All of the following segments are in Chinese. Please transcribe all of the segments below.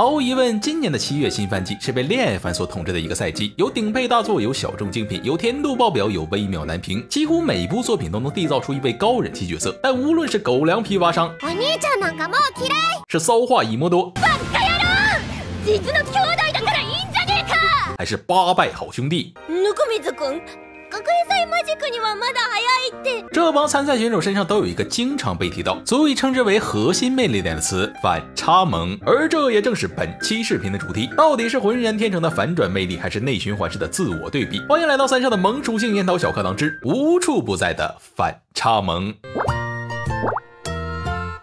毫无疑问，今年的七月新番季是被恋爱番所统治的一个赛季，有顶配大作，有小众精品，有甜度爆表，有微妙难评，几乎每部作品都能缔造出一位高人气角色。但无论是狗粮批发商，是骚话一摩多，还是八拜好兄弟。这帮参赛选手身上都有一个经常被提到、足以称之为核心魅力点的词——反差萌，而这也正是本期视频的主题。到底是浑然天成的反转魅力，还是内循环式的自我对比？欢迎来到三少的萌属性研讨小课堂之无处不在的反差萌。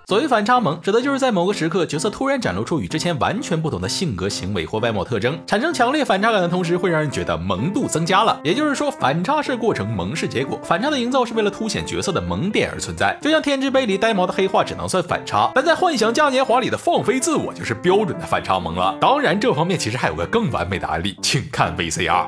所谓反差萌，指的就是在某个时刻，角色突然展露出与之前完全不同的性格、行为或外貌特征，产生强烈反差感的同时，会让人觉得萌度增加了。也就是说，反差是过程，萌是结果。反差的营造是为了凸显角色的萌点而存在。就像天之杯里呆毛的黑化只能算反差，但在幻想嘉年华里的放飞自我就是标准的反差萌了。当然，这方面其实还有个更完美的案例，请看 VCR。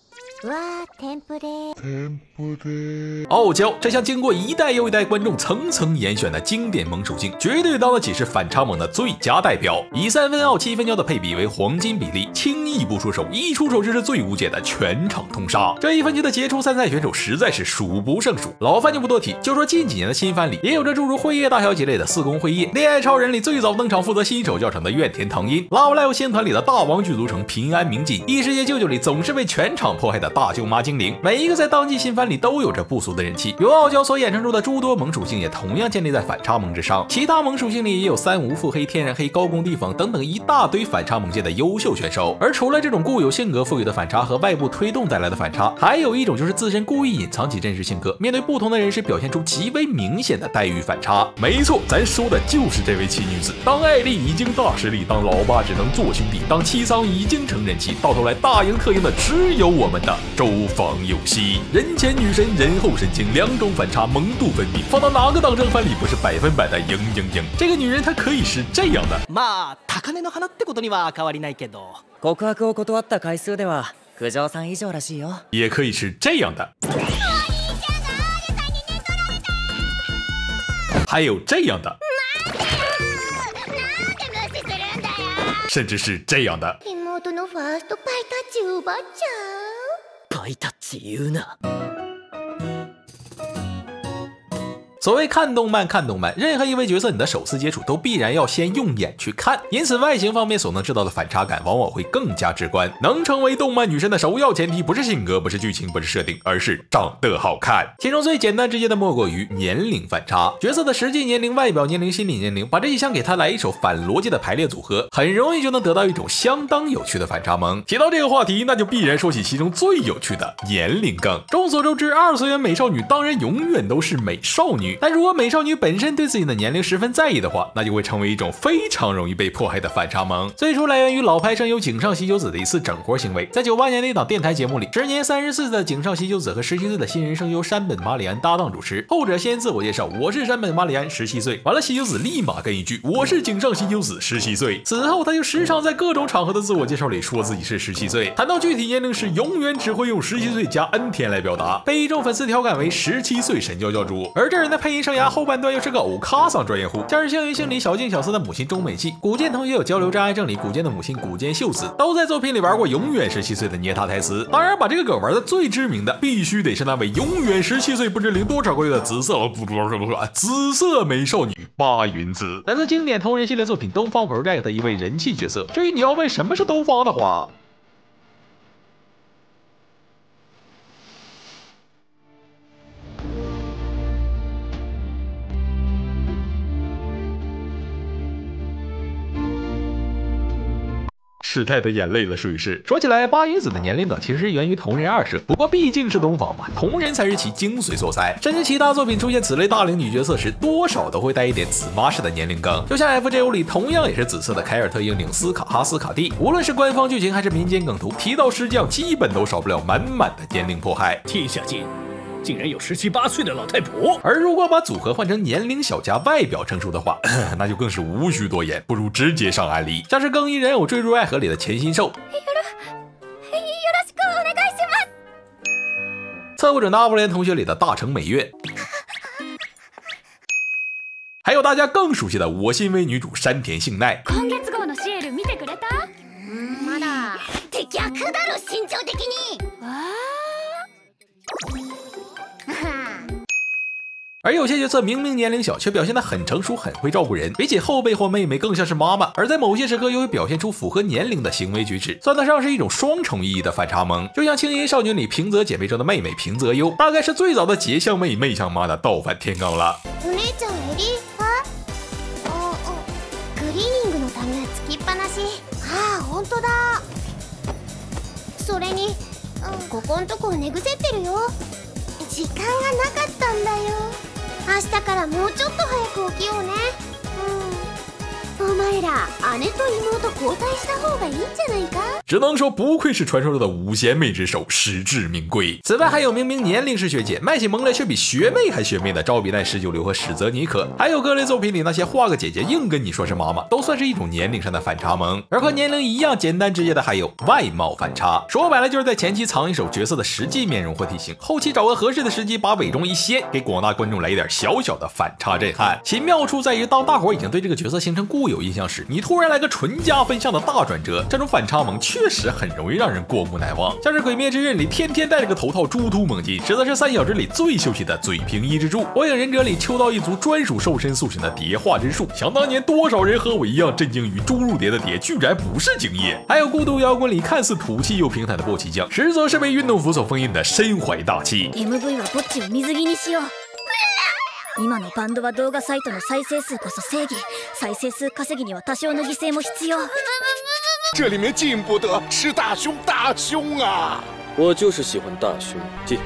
哇，天不得，天不得！傲娇，这项经过一代又一代观众层层严选的经典萌属性，绝对当得起是反差萌的最佳代表。以三分傲七分娇的配比为黄金比例，轻易不出手，一出手就是最无解的全场通杀。这一分级的杰出参赛选手实在是数不胜数。老番就不多提，就说近几年的新番里，也有着诸如辉夜大小姐类的四宫辉夜，恋爱超人里最早登场负责新手教程的怨田唐音，Love Live 星团里的大王剧组成平安明镜，异世界舅舅里总是被全场迫害的。大舅妈精灵，每一个在当季新番里都有着不俗的人气。由傲娇所衍生出的诸多萌属性也同样建立在反差萌之上。其他萌属性里也有三无腹黑、天然黑、高攻地防等等一大堆反差萌界的优秀选手。而除了这种固有性格赋予的反差和外部推动带来的反差，还有一种就是自身故意隐藏起真实性格，面对不同的人时表现出极为明显的待遇反差。没错，咱说的就是这位奇女子。当艾丽已经大实力，当老八只能做兄弟，当七桑已经成人气，到头来大赢特赢的只有我们的。周防有希，人前女神，人后神情，两种反差萌度分明，放到哪个党争番里不是百分百的赢赢赢？这个女人她可以是这样的。まあ高嶺の花ってことには変わりないけど、告白を断った回数では九条さん以上らしいよ。也可以是这样的。还有这样的。甚至是这样的。妹のファーストパイタッチ奪っちゃう パイタッチ言うな。所谓看动漫，看动漫，任何一位角色，你的首次接触都必然要先用眼去看，因此外形方面所能制造的反差感往往会更加直观。能成为动漫女神的首要前提，不是性格，不是剧情，不是设定，而是长得好看。其中最简单直接的莫过于年龄反差，角色的实际年龄、外表年龄、心理年龄，把这一项给他来一首反逻辑的排列组合，很容易就能得到一种相当有趣的反差萌。提到这个话题，那就必然说起其中最有趣的年龄梗。众所周知，二次元美少女当然永远都是美少女。但如果美少女本身对自己的年龄十分在意的话，那就会成为一种非常容易被迫害的反差萌。最初来源于老牌声优井上喜久子的一次整活行为。在九八年那档电台节目里，时年三十四的井上喜久子和十七岁的新人声优山本麻里安搭档主持，后者先自我介绍：“我是山本麻里安，十七岁。”完了，喜久子立马跟一句：“我是井上喜久子，十七岁。”此后，他就时常在各种场合的自我介绍里说自己是十七岁。谈到具体年龄时，永远只会用十七岁加 N 天来表达，被一众粉丝调侃为“十七岁神教教主”。而这人的配音生涯。后半段又是个偶卡桑专业户，像是《幸运星》里小静小司的母亲中美纪，古剑同学有交流障碍症里古剑的母亲古剑秀子，都在作品里玩过永远十七岁的捏他台词。当然，把这个梗玩的最知名的，必须得是那位永远十七岁不知龄多少个月的紫色不不不不紫色美少女八云子，来自经典同人系列作品《东方 Project》的一位人气角色。至于你要问什么是东方的话。时代的眼泪了，属于是。说起来，八云子的年龄梗其实源于同人二社，不过毕竟是东方嘛，同人才是其精髓所在。甚至其他作品出现此类大龄女角色时，多少都会带一点紫妈式的年龄梗。就像 F J O 里同样也是紫色的凯尔特英灵斯卡哈斯卡蒂，无论是官方剧情还是民间梗图，提到师匠基本都少不了满满的年龄迫害。天下间竟然有十七八岁的老太婆。而如果把组合换成年龄小加外表成熟的话，那就更是无需多言，不如直接上案例。像是《更衣人偶坠入爱河》里的钱新寿。测不准的阿布连同学里的大成美月，还有大家更熟悉的我心微女主山田杏奈。今月号のシール見てくれた？まだ。って逆だろ身長的に。 而有些角色明明年龄小，却表现得很成熟，很会照顾人，比起后辈或妹妹更像是妈妈。而在某些时刻又会表现出符合年龄的行为举止，算得上是一种双重意义的反差萌。就像《青音少女》里平泽姐妹中的妹妹平泽优，大概是最早的节相妹妹相妈的倒反天罡了。クリーニングのタグつきっぱなしああ本当だそれにここんとこ寝癖ってるよ時間がなかったんだよ 明日からもうちょっと早く起きようね。お前ら姉と妹交代した方がいいんじゃないか只能说不愧是传说中的五贤妹之首，实至名归。此外，还有明明年龄是学姐，卖起萌来却比学妹还学妹的招比奈十九流和史泽尼可，还有各类作品里那些画个姐姐硬跟你说是妈妈，都算是一种年龄上的反差萌。而和年龄一样简单直接的还有外貌反差，说白了就是在前期藏一手角色的实际面容或体型，后期找个合适的时机把伪装一掀，给广大观众来一点小小的反差震撼。其妙处在于，当大伙已经对这个角色形成固有 印象时，你突然来个纯加分项的大转折，这种反差萌确实很容易让人过目难忘。像是《鬼灭之刃》里天天戴着个头套猪突猛进，实则是三小只里最秀气的嘴平一之助；《火影忍者》里秋刀一族专属瘦身塑形的蝶化之术。想当年多少人和我一样震惊于猪入蝶的蝶居然不是精液。还有《孤独摇滚》里看似土气又平坦的波奇酱，实则是被运动服所封印的身怀大气。今のバンドは動画サイトの再生数こそ正義。再生数稼ぎには多少の犠牲も必要。这里面进不得是大胸大胸啊！我就是喜欢大胸进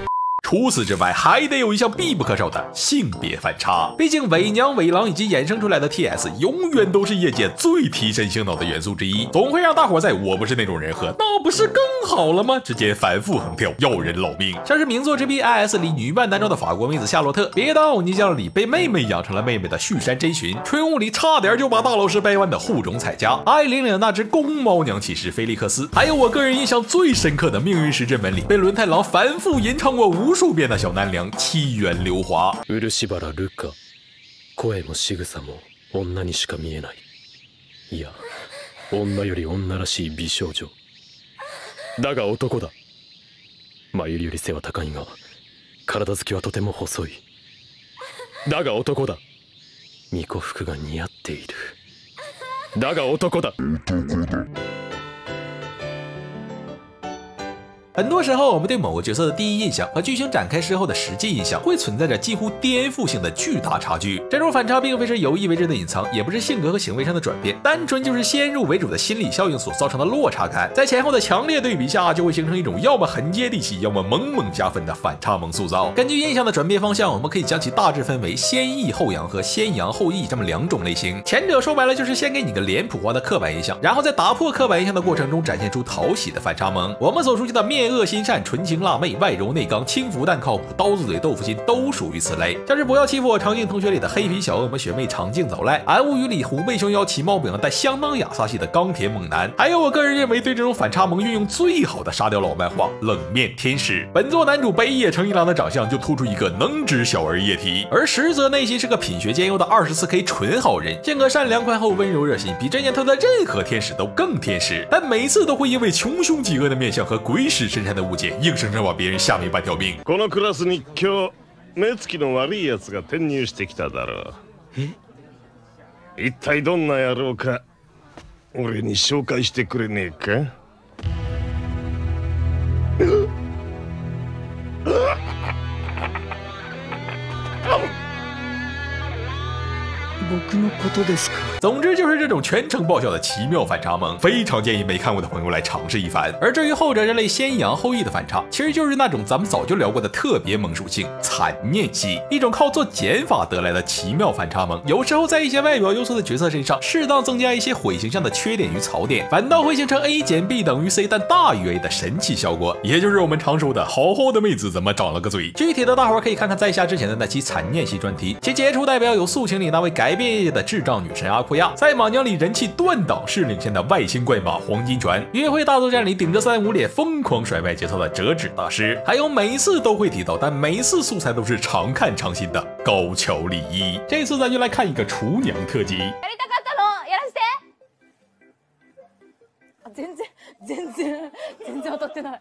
除此之外，还得有一项必不可少的性别反差。毕竟伪娘、伪郎以及衍生出来的 TS，永远都是业界最提神醒脑的元素之一，总会让大伙在我不是那种人和那不是更好了吗之间反复横跳，要人老命。像是名作之 B I S 里女扮男装的法国妹子夏洛特，别当欧尼酱里被妹妹养成了妹妹的旭山真寻，春雾里差点就把大老师掰弯的护种彩家，爱玲玲那只公猫娘骑士菲利克斯，还有我个人印象最深刻的命运石之门里被轮太郎反复吟唱过无。数遍的小南梁七元流华。漆原ルカ、声も仕草も女にしか見えない。いや、女より女らしい美少女。だが男だ。まゆりより背は高いが、体つきはとても細い。だが男だ。巫女服が似合っている。だが男だ。男だ。很多时候，我们对某个角色的第一印象和剧情展开之后的实际印象，会存在着几乎颠覆性的巨大差距。这种反差并非是有意为之的隐藏，也不是性格和行为上的转变，单纯就是先入为主的心理效应所造成的落差感。在前后的强烈对比下，就会形成一种要么很接地气，要么猛猛加分的反差萌塑造。根据印象的转变方向，我们可以将其大致分为先抑后扬和先扬后抑这么两种类型。前者说白了就是先给你个脸谱化的刻板印象，然后在打破刻板印象的过程中展现出讨喜的反差萌。我们所熟悉的面。恶心善、纯情辣妹、外柔内刚、轻浮但靠谱、刀子嘴豆腐心，都属于此类。像是不要欺负我长镜同学里的黑皮小恶魔学妹长镜走赖，俺物语里虎背熊腰、骑猫饼但相当亚萨系的钢铁猛男，还有我个人认为对这种反差萌运用最好的沙雕老漫画《冷面天使》。本作男主北野成一郎的长相就突出一个能指小儿液体，而实则内心是个品学兼优的二十四 K 纯好人，性格善良宽厚、温柔热心，比真年特的任何天使都更天使。但每次都会因为穷凶极恶的面相和鬼使。神山的误解，硬生生把别人吓没半条命。このクラスに今日目つきの悪い奴が転入してきただろう。え？一体どんな野郎か俺に紹介してくれねえか？总之就是这种全程爆笑的奇妙反差萌，非常建议没看过的朋友来尝试一番。而至于后者人类先扬后抑的反差，其实就是那种咱们早就聊过的特别萌属性——残念系，一种靠做减法得来的奇妙反差萌。有时候在一些外表优秀的角色身上，适当增加一些毁形象的缺点与槽点，反倒会形成 A 减 B 等于 C 但大于 A 的神奇效果。也就是我们常说的“好好的妹子怎么长了个嘴”。具体的大伙可以看看在下之前的那期残念系专题，其杰出代表有素晴里那位改变业界的智障女神阿库亚，在莽将里人气断档式领先的外星怪马黄金船，约会大作战里顶着三五脸疯狂甩卖节操的折纸大师，还有每次都会提到但每次素材都是常看常新的高桥李依。这次咱就来看一个厨娘特辑。全然全然全然当ってない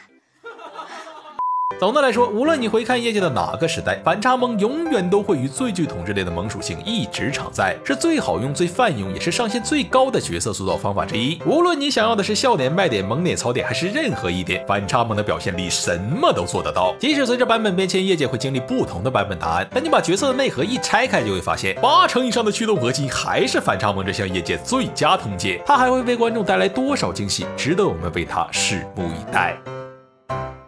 总的来说，无论你回看业界的哪个时代，反差萌永远都会与最具统治力的萌属性一直常在，是最好用、最泛用，也是上限最高的角色塑造方法之一。无论你想要的是笑点、卖点、萌点、槽点，还是任何一点，反差萌的表现力什么都做得到。即使随着版本变迁，业界会经历不同的版本答案，但你把角色的内核一拆开，就会发现八成以上的驱动核心还是反差萌这项业界最佳通解。它还会为观众带来多少惊喜，值得我们为它拭目以待。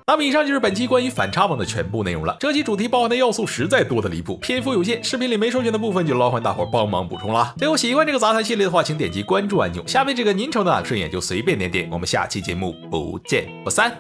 那么以上就是本期关于反差萌的全部内容了。这期主题包含的要素实在多的离谱，篇幅有限，视频里没授权的部分就劳烦大伙帮忙补充啦。最后喜欢这个杂谈系列的话，请点击关注按钮，下面这个您瞅的哪顺眼就随便点点。我们下期节目不见不散。